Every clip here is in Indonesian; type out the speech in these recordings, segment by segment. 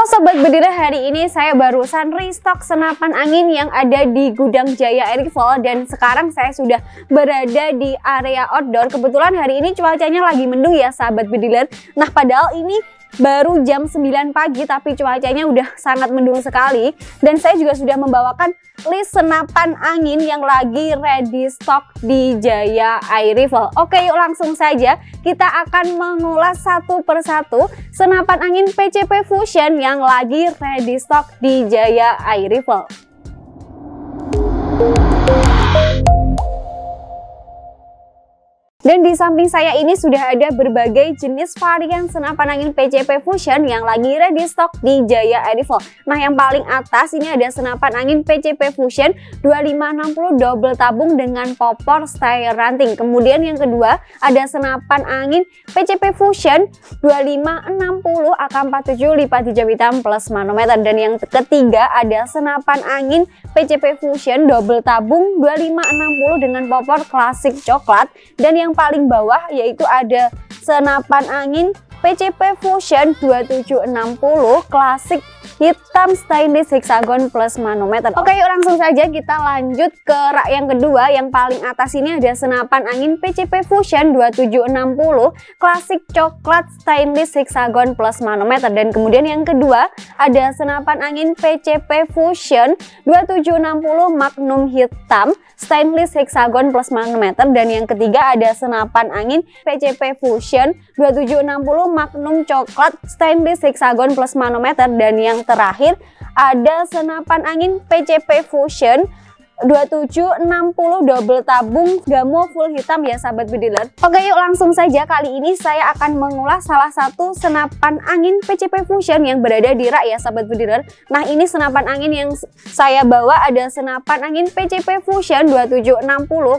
Halo Sobat Bedira, hari ini saya barusan restock senapan angin yang ada di Gudang Jaya Airfall dan sekarang saya sudah berada di area outdoor. Kebetulan hari ini cuacanya lagi mendung ya Sahabat Bediler. Nah padahal ini baru jam 9 pagi tapi cuacanya udah sangat mendung sekali dan saya juga sudah membawakan list senapan angin yang lagi ready stock di Jaya Air Rifle. Oke yuk langsung saja kita akan mengulas satu persatu senapan angin PCP Fusion yang lagi ready stock di Jaya Air Rifle. Dan di samping saya ini sudah ada berbagai jenis varian senapan angin PCP Fusion yang lagi ready stock di Jaya Edival. Nah yang paling atas ini ada senapan angin PCP Fusion 2560 double tabung dengan popor style ranting. Kemudian yang kedua ada senapan angin PCP Fusion 2560 AK47 lipat hijau hitam plus manometer. Dan yang ketiga ada senapan angin PCP Fusion double tabung 2560 dengan popor klasik coklat. Dan yang paling bawah yaitu ada senapan angin PCP Fusion 2760 klasik hitam stainless hexagon plus manometer. Oke yuk langsung saja kita lanjut ke rak yang kedua. Yang paling atas ini ada senapan angin PCP Fusion 2760 klasik coklat stainless hexagon plus manometer. Dan kemudian yang kedua ada senapan angin PCP Fusion 2760 magnum hitam stainless hexagon plus manometer. Dan yang ketiga ada senapan angin PCP Fusion 2760 magnum coklat stainless hexagon plus manometer dan yang terakhir ada senapan angin PCP Fusion 2760 double tabung gamo full hitam ya sahabat bediler. Oke yuk langsung saja. Kali ini saya akan mengulas salah satu senapan angin PCP Fusion yang berada di rak ya sahabat bediler. Nah ini senapan angin yang saya bawa ada senapan angin PCP Fusion 2760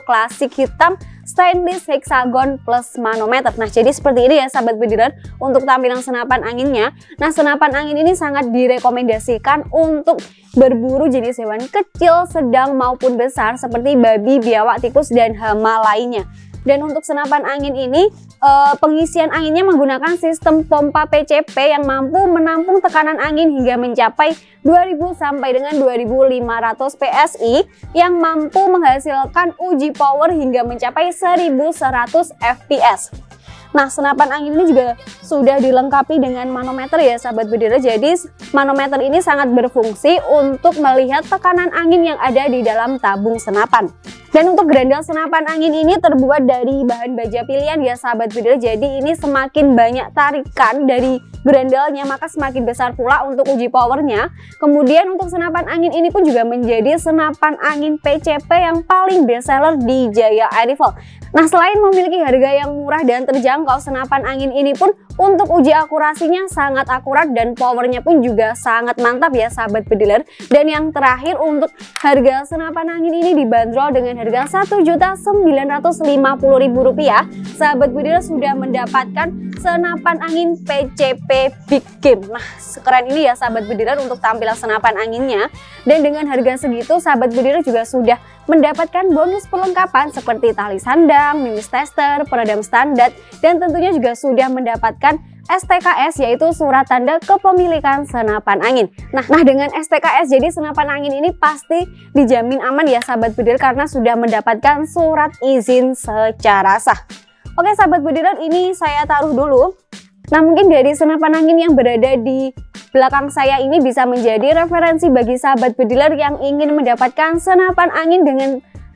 klasik hitam stainless hexagon plus manometer. Nah, jadi seperti ini ya sahabat bediran untuk tampilan senapan anginnya. Nah, senapan angin ini sangat direkomendasikan untuk berburu jenis hewan kecil, sedang maupun besar seperti babi, biawak, tikus, dan hama lainnya. Dan untuk senapan angin ini uh, pengisian anginnya menggunakan sistem pompa PCP yang mampu menampung tekanan angin hingga mencapai 2000 sampai dengan 2500 PSI yang mampu menghasilkan uji power hingga mencapai 1100 fps. Nah, senapan angin ini juga sudah dilengkapi dengan manometer ya sahabat bedira. Jadi manometer ini sangat berfungsi untuk melihat tekanan angin yang ada di dalam tabung senapan. Dan untuk gerandal senapan angin ini terbuat dari bahan baja pilihan ya sahabat bedil. Jadi ini semakin banyak tarikan dari gerandalnya maka semakin besar pula untuk uji powernya. Kemudian untuk senapan angin ini pun juga menjadi senapan angin PCP yang paling best seller di Jaya Air Rifle. Nah selain memiliki harga yang murah dan terjangkau, senapan angin ini pun untuk uji akurasinya sangat akurat dan powernya pun juga sangat mantap ya sahabat pediler. Dan yang terakhir untuk harga senapan angin ini dibanderol dengan harga Rp1.950.000. Sahabat pediler sudah mendapatkan senapan angin PCP Big Game. Nah sekeren ini ya sahabat pediler untuk tampilan senapan anginnya. Dan dengan harga segitu sahabat pediler juga sudah mendapatkan bonus perlengkapan seperti tali sandang, mimis tester, peredam standar, dan tentunya juga sudah mendapatkan STKS yaitu surat tanda kepemilikan senapan angin. Nah, nah dengan STKS jadi senapan angin ini pasti dijamin aman ya sahabat bediler karena sudah mendapatkan surat izin secara sah. Oke sahabat bediler ini saya taruh dulu. Nah mungkin dari senapan angin yang berada di belakang saya ini bisa menjadi referensi bagi sahabat bediler yang ingin mendapatkan senapan angin dengan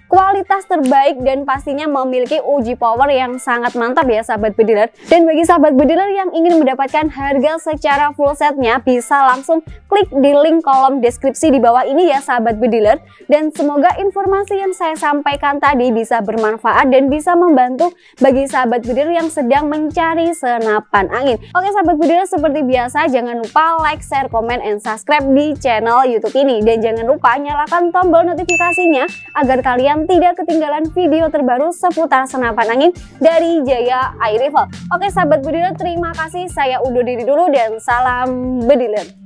kualitas terbaik dan pastinya memiliki uji power yang sangat mantap ya sahabat bediler. Dan bagi sahabat bediler yang ingin mendapatkan harga secara full setnya bisa langsung klik di link kolom deskripsi di bawah ini ya sahabat bediler. Dan semoga informasi yang saya sampaikan tadi bisa bermanfaat dan bisa membantu bagi sahabat bediler yang sedang mencari senapan angin. Oke sahabat bediler seperti biasa jangan lupa like, share, komen, and subscribe di channel youtube ini. Dan jangan lupa nyalakan tombol notifikasinya agar kalian tidak ketinggalan video terbaru seputar senapan angin dari Jaya Air Rifle. Oke sahabat bediler, terima kasih. Saya undur diri dulu dan salam bediler.